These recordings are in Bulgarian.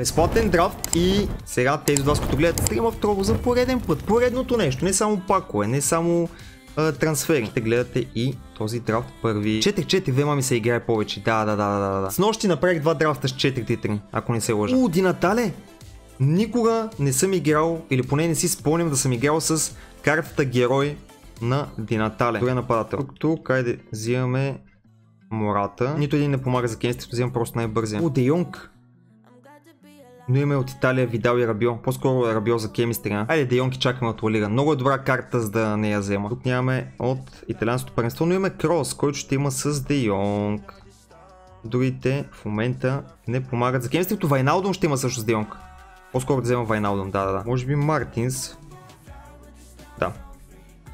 Безплатен драфт и сега тези от вас, които гледат стрима в за пореден път. Поредното нещо, не само пакове, не само а, трансфери. Ще гледате и този драфт първи. 4-4 вема ми се играе повече. Да, да, да, да, да. С нощи направих два драфта с 4 титри, ако не се лъжа. У, Динатале! Никога не съм играл, или поне не си спомням да съм играл с картата герой на Динатале. Той е нападател. Тук, тук, айде, взимаме Мората. Нито един не помага за кенстрито, взимам просто най-бързия. О, Де Йонг! Но има от Италия Видал и Рабио. По-скоро Рабио за кемистрия. Айде, Дейонки чакаме от Лига. Много е добра карта, за да не я взема. Тук нямаме от италианското паренство, но имаме Крос, който ще има с Дейонг. Другите в момента не помагат за кемистрито. Вайналдон ще има също с Дейонг. По-скоро да взема Вайналдон, да, да, да. Може би Мартинс. Да.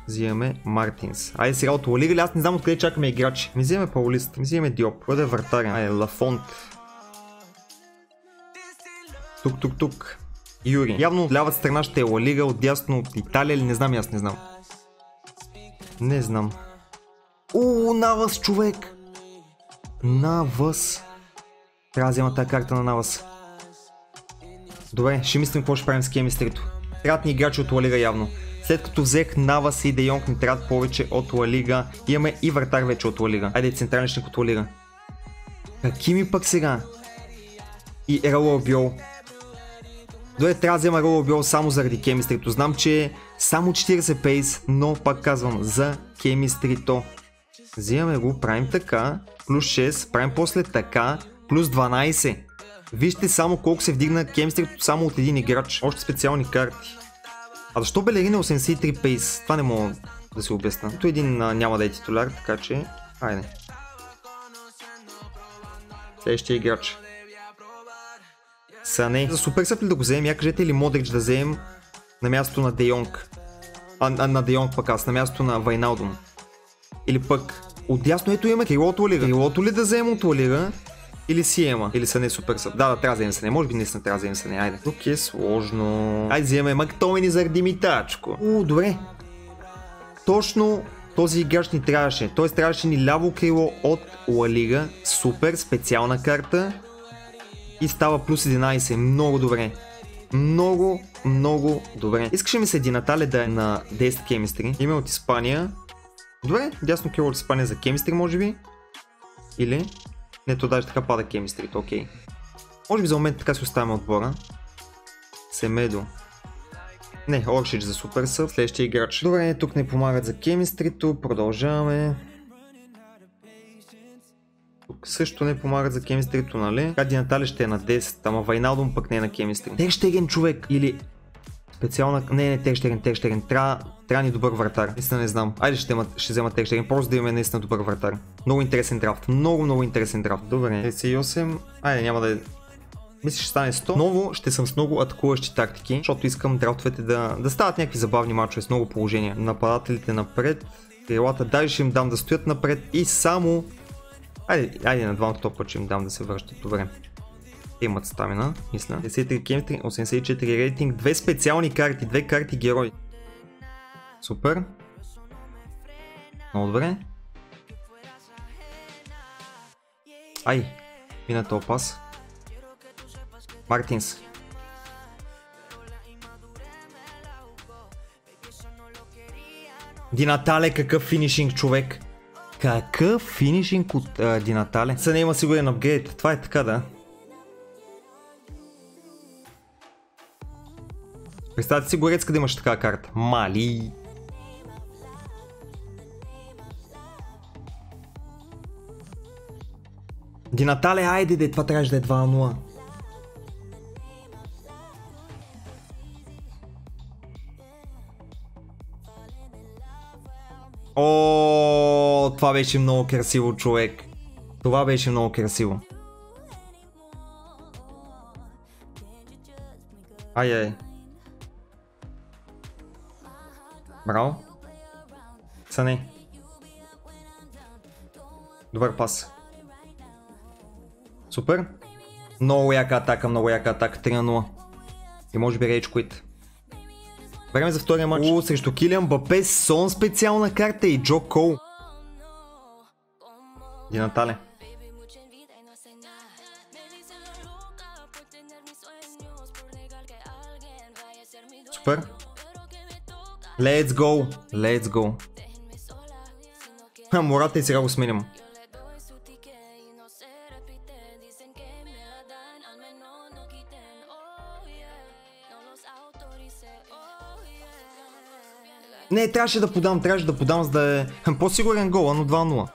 Взимаме Мартинс. Айде сега от Лига, аз не знам откъде чакаме играчи. Ми взимаме Паулист, ми взимаме Диоп. Кой да е вратаря? Айде, Лафонт. Тук, тук, тук. Юри. Явно от лявата страна ще е Лалига, от дясно от Италия или не знам, аз не знам. Не знам. О, Навас, човек! Навас. Трябва да взема тази карта на Навас. Добре, ще мислим какво ще правим с кемистрито. Трябват ни играчи от Лалига явно. След като взех Навас и Де Йонг, ни трябват повече от Лалига. Имаме и вратар вече от Лалига. Айде, централничник от Лалига. Каки ми пък сега? И Ерало Биол. Дойде трябва да взема Роло Бил само заради кемистрито. Знам, че е само 40 пейс, но пак казвам за кемистрито. Взимаме го, правим така, плюс 6, правим после така, плюс 12. Вижте само колко се вдигна кемистрито само от един играч. Още специални карти. А защо Белерина 83 пейс? Това не мога да се обясна. Нито един а, няма да е титуляр, така че... Айде. Следващия играч. Сане. За супер съп ли да го вземем? Я кажете или Модрич да вземем на място на Дейонг. А, а на Дейонг пък аз, на място на Вайналдум. Или пък отдясно ето имаме Крилото ли? Крилото ли да вземем от Лига? Или Сиема? Или са не супер съп? Да, да, трябва да вземем Сане. Може би наистина трябва да вземем Сане. Айде. Тук е сложно. Айде вземем Мактомени заради Митачко. О, добре. Точно този играч ни трябваше. Т.е. трябваше ни ляво крило от Лига. Супер, специална карта и става плюс 11. Много добре. Много, много добре. Искаше ми се Динатале да е на 10 Chemistry. Име от Испания. Добре, дясно крило от Испания за Chemistry може би. Или? Не, то даже така пада Chemistry, окей. Може би за момент така си оставяме отбора. Семедо. Не, Оршич за Супер Съв, следващия играч. Добре, тук не помагат за кемистрито, продължаваме. Тук също не помагат за кемистрито, нали? Кади Натали ще е на 10, ама Вайналдум пък не е на кемистри. Техштеген човек или специална... Не, не, Техштеген, Техштеген. Трябва, трябва ни добър вратар. Наистина не знам. Айде ще, имат, ще взема Техштеген, просто да имаме наистина добър вратар. Много интересен драфт. Много, много интересен драфт. Добре, 58. Айде, няма да е мисля, ще стане 100. Ново ще съм с много атакуващи тактики, защото искам драфтовете да, да стават някакви забавни мачове с много положения. Нападателите напред, крилата даже ще им дам да стоят напред и само Айде, айде на двамата толкова, че им дам да се връщат. Добре. Те имат стамина, мисля. 53 кемстри, 84 рейтинг, две специални карти, две карти герой. Супер. Много добре. Ай, мина този пас. Мартинс. Динатале, какъв финишинг човек. Какъв финишинг от а, Динатале? Не има сигурен апгрейд. Това е така, да. Представете си Горецка да имаш така карта. Мали. Динатале, айде де, това трябваше да е 2-0. О, това беше много красиво, човек. Това беше много красиво. Ай, ай. Браво. Сане. Добър пас. Супер. Много яка атака, много яка атака. 3 на 0. И може би рейдж. Време за втория матч. О, срещу Килиан Бапе, Сон специална карта и Джо Кол. Ди Натале. Супер. Let's go! Let's go! А, Мората е и сега го сменим. Не, трябваше да подам, трябваше да подам, за да е по-сигурен гол, но 2-0.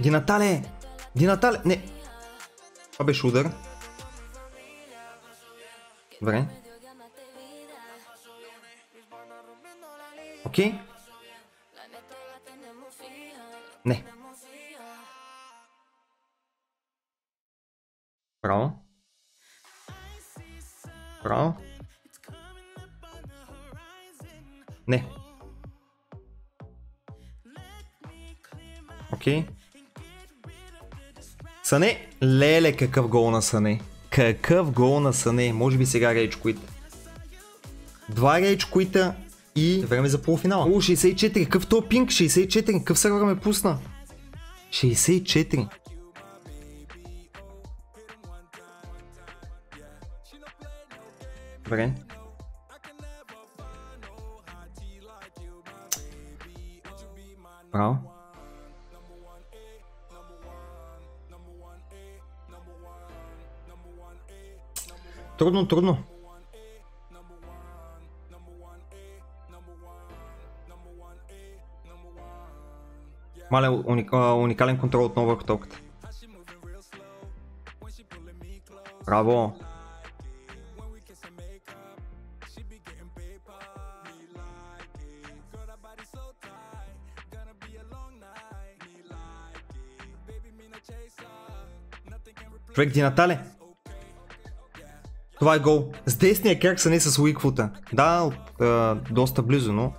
Динатале! Динатале! Не! Това беше удар. Добре. Окей. Не. Браво. Браво. Не. Окей. Сане, леле какъв гол на Сане. Какъв гол на Сане. Може би сега рейдж. Два рейдж и време за полуфинала. О, 64. Какъв то пинг? 64. Какъв сервер ме пусна? 64. Добре. Браво. Трудно, трудно. Мале уник, уникален контрол отново върху топката. Браво! Човек Ди Натале. Това е гол. С десния крак са не с уикфута. Да, а, доста близо, но...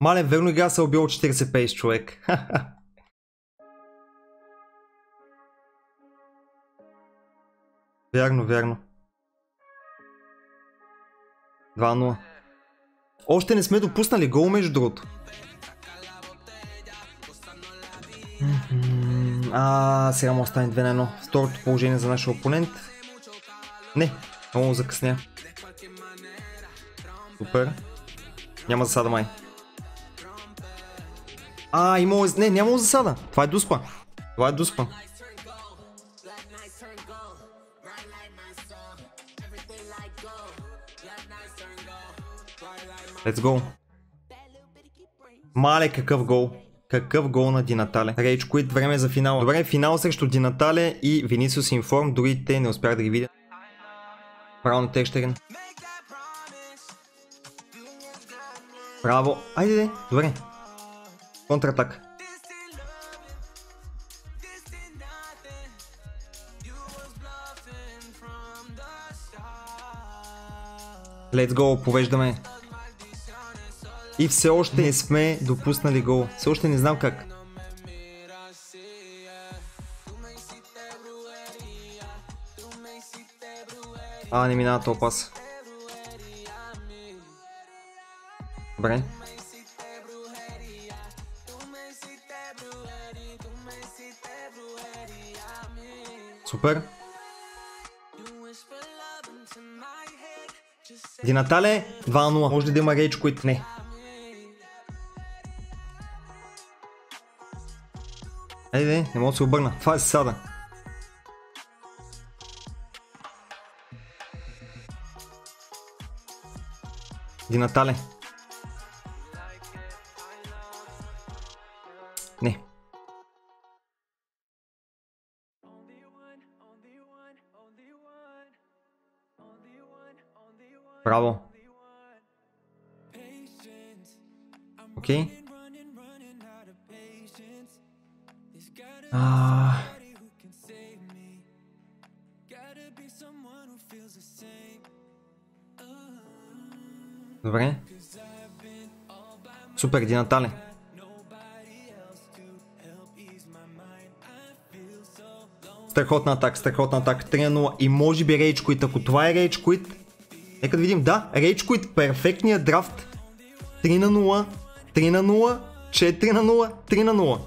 Мале, верно игра се убил 40 пейс човек. вярно, вярно. 2-0. Още не сме допуснали гол между другото. А, сега му остане 2 на 1. Второто положение за нашия опонент. Не, много закъсня. Супер. Няма засада май. А, имало... Не, нямало засада. Това е дуспа. Това е дуспа. Let's go. Мале какъв гол. Какъв гол на Динатале. Рейдж Quit, време за финал. Добре, финал срещу Динатале и Vinicius Информ. Дори те не успях да ги видя. Право на Текштерин. Браво. Айде, де. Добре. Контратак. Let's go, повеждаме. И все още не сме допуснали гол. Все още не знам как. А, не минава този пас. Добре. Супер. Динатале 2-0. Може ли да има рейдж, които не? Айде, не мога да се обърна. Това е сада. Динатале. Не. Браво. Окей. Okay. А... Добре. Супер, Ди Натале. Страхотна атака, страхотна атака, 3 на 0 и може би Quit. Ако това е Quit, нека да видим. Да, Rage Quit, перфектният драфт. 3 на 0, 3 на 0, 4 на 0, 3 на 0.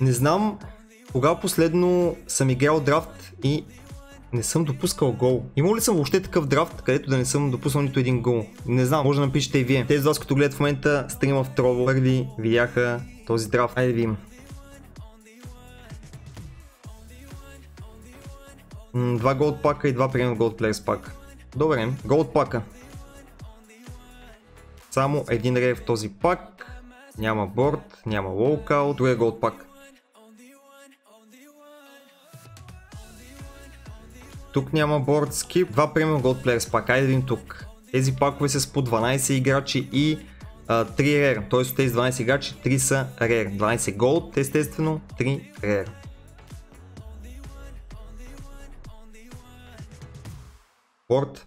Не знам кога последно съм играл драфт и не съм допускал гол. Има ли съм въобще такъв драфт, където да не съм допуснал нито един гол? Не знам, може да напишете и вие. Тези два, които гледат в момента стрима в Трово, първи видяха този драфт. Айде видим. М, два голд пака и два премиум голд плеерс пака. Добре, голд пака. Само един рейв в този пак. Няма борд, няма лоукаут, другия голд пак. Тук няма борд скип, два премиум голд плеерс пак. Айде видим тук. Тези пакове са с по 12 играчи и а, 3 rare. Т.е. от тези 12 играчи 3 са rare. 12 голд, естествено, 3 rare. Борд.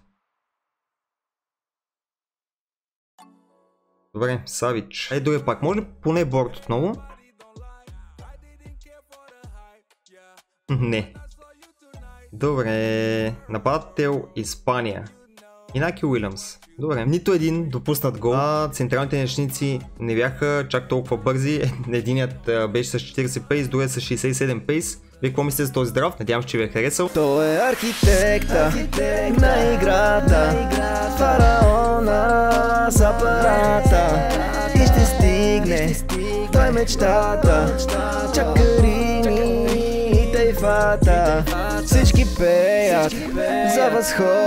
Добре, Савич. Ей, добре пак. Може ли поне борд отново? Не. Добре. Нападател Испания. Инаки Уилямс. Добре. Нито един допуснат гол. А централните нечници не бяха чак толкова бързи. Единият беше с 40 пейс, другият с 67 пейс. Вие какво мислите за този драфт? Надявам се, че ви е харесал. Той е архитекта на играта, фараона с апарата и ще стигне той мечтата, чакарини и тайфата, всички пеят за възход.